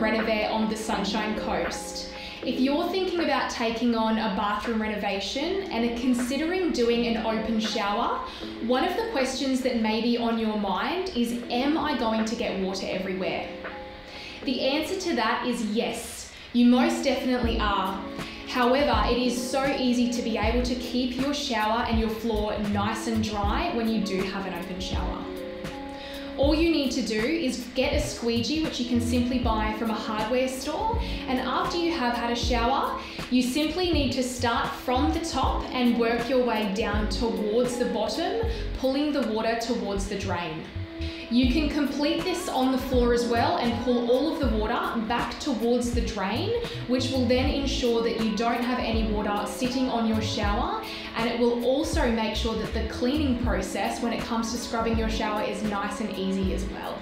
Renovare on the Sunshine Coast. If you're thinking about taking on a bathroom renovation and are considering doing an open shower, one of the questions that may be on your mind is Am I going to get water everywhere? The answer to that is yes, you most definitely are. However, it is so easy to be able to keep your shower and your floor nice and dry when you do have an open shower. All you need to do is get a squeegee, which you can simply buy from a hardware store, and after you have had a shower, you simply need to start from the top and work your way down towards the bottom, pulling the water towards the drain. You can complete this on the floor as well and pull all of the water back towards the drain, which will then ensure that you don't have any water sitting on your shower. And it will also make sure that the cleaning process when it comes to scrubbing your shower is nice and easy as well.